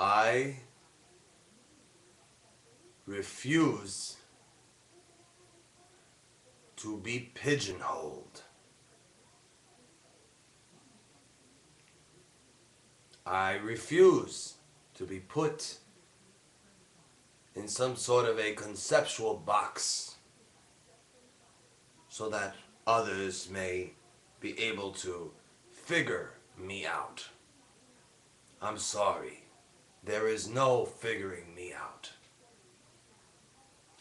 I refuse to be pigeonholed. I refuse to be put in some sort of a conceptual box so that others may be able to figure me out. I'm sorry. There is no figuring me out.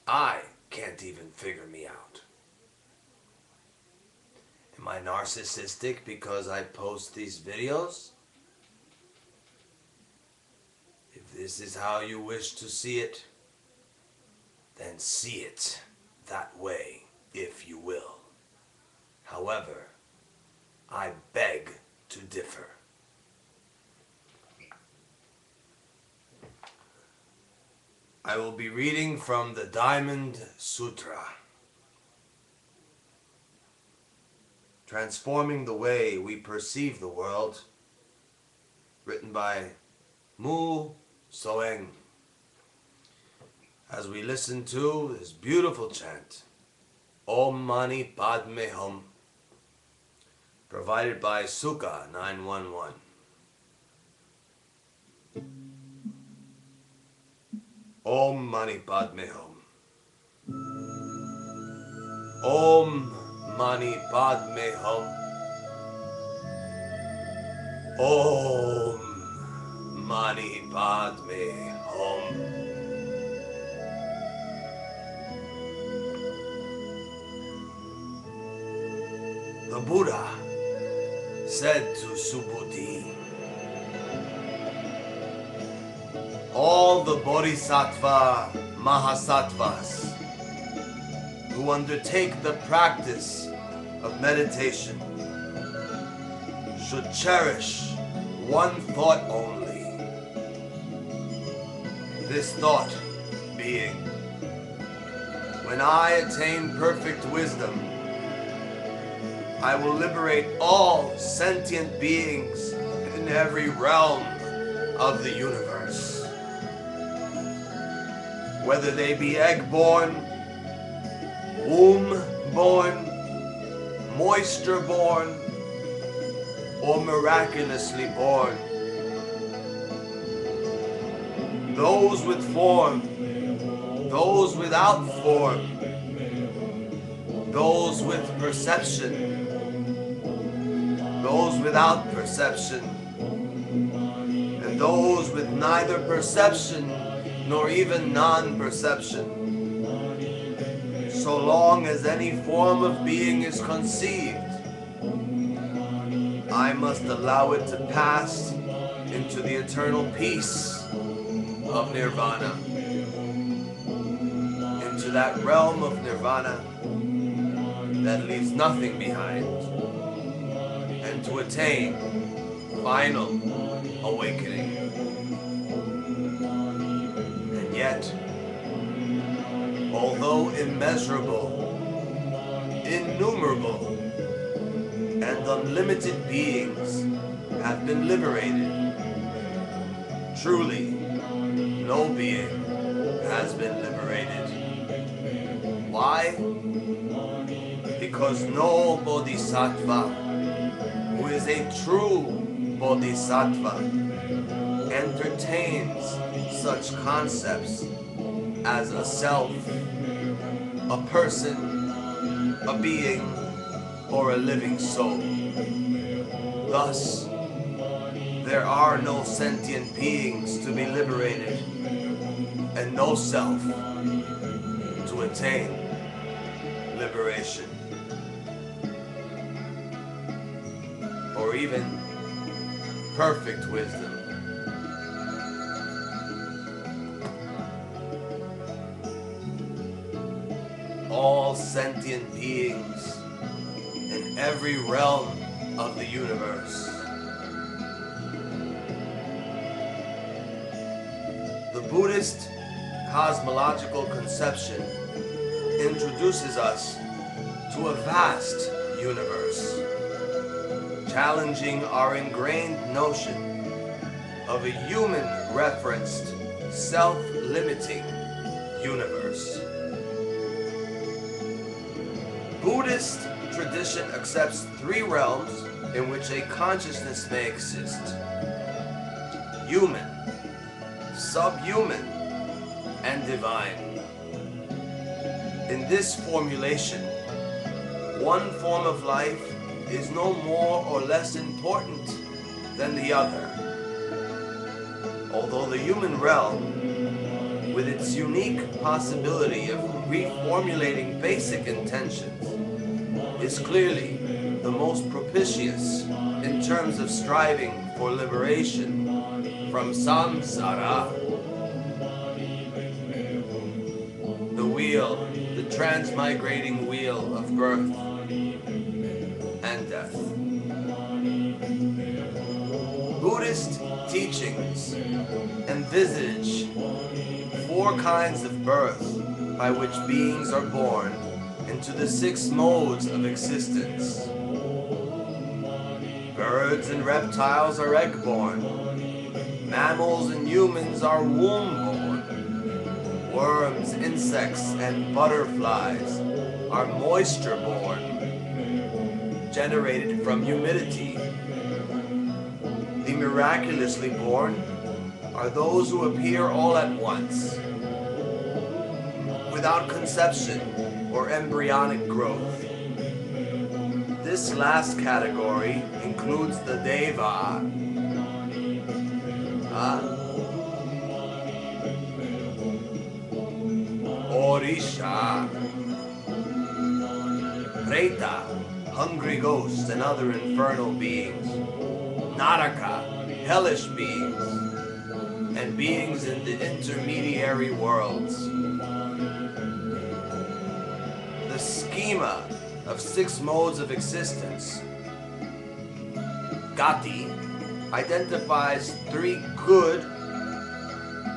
I can't even figure me out. Am I narcissistic because I post these videos? If this is how you wish to see it, then see it that way, if you will. However, I beg to differ. I will be reading from the Diamond Sutra. Transforming the Way We Perceive the World, written by Mu Soeng. As we listen to this beautiful chant, Om Mani Padme Hum, provided by Sukha 911. Om Mani Padme Hum. Om Mani Padme Hum. Om Mani Padme Hum. The Buddha said to Subhuti, all the Bodhisattva Mahasattvas who undertake the practice of meditation should cherish one thought only. This thought being, when I attain perfect wisdom, I will liberate all sentient beings in every realm of the universe. Whether they be egg-born, womb-born, moisture-born, or miraculously born. Those with form, those without form, those with perception, those without perception, and those with neither perception nor even non-perception. So long as any form of being is conceived, I must allow it to pass into the eternal peace of nirvana, into that realm of nirvana that leaves nothing behind, and to attain final awakening. Yet, although immeasurable, innumerable, and unlimited beings have been liberated, truly no being has been liberated. Why? Because no bodhisattva who is a true bodhisattva entertains such concepts as a self, a person, a being, or a living soul. Thus, there are no sentient beings to be liberated and no self to attain liberation. Or even perfect wisdom. All sentient beings in every realm of the universe. The Buddhist cosmological conception introduces us to a vast universe, challenging our ingrained notion of a human referenced, self limiting universe. Buddhist tradition accepts three realms in which a consciousness may exist human, subhuman, and divine. In this formulation, one form of life is no more or less important than the other. Although the human realm, with its unique possibility of reformulating basic intentions, is clearly the most propitious in terms of striving for liberation from samsara. The wheel, the transmigrating wheel of birth and death. Buddhist teachings envisage four kinds of birth by which beings are born into the six modes of existence. Birds and reptiles are egg-born. Mammals and humans are womb-born. Worms, insects, and butterflies are moisture-born, generated from humidity. The miraculously born are those who appear all at once, without conception or embryonic growth. This last category includes the Deva. Uh, Asura. Preta, hungry ghosts and other infernal beings. Naraka, hellish beings. And beings in the intermediary worlds. Schema of six modes of existence. Gati identifies three good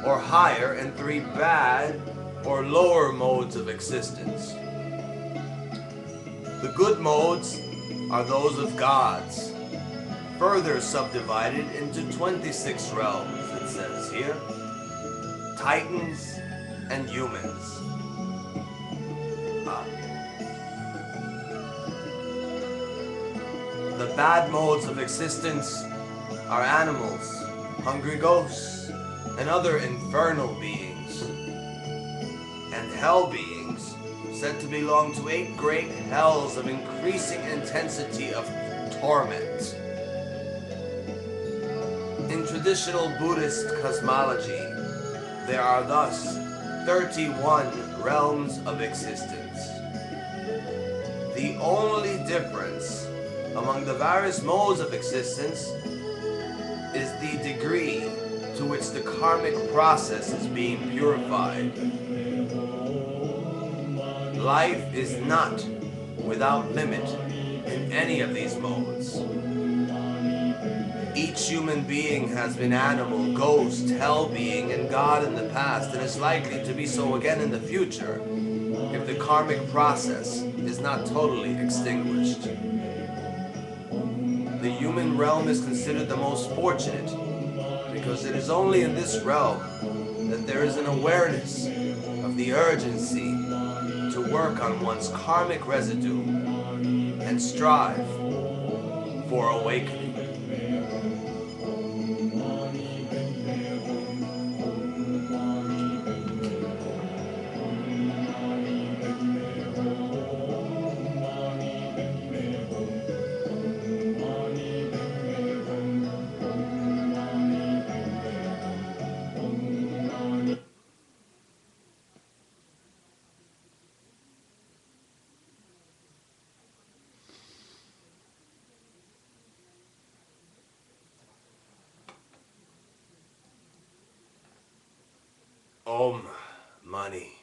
or higher and three bad or lower modes of existence. The good modes are those of gods, further subdivided into 26 realms, it says here. Titans and humans. Ah. The bad modes of existence are animals, hungry ghosts, and other infernal beings. And hell beings, said to belong to eight great hells of increasing intensity of torment. In traditional Buddhist cosmology, there are thus 31 realms of existence. The only difference among the various modes of existence is the degree to which the karmic process is being purified. Life is not without limit in any of these modes. Each human being has been animal, ghost, hell being, and God in the past, and is likely to be so again in the future if the karmic process is not totally extinguished. The human realm is considered the most fortunate because it is only in this realm that there is an awareness of the urgency to work on one's karmic residue and strive for awakening. Mani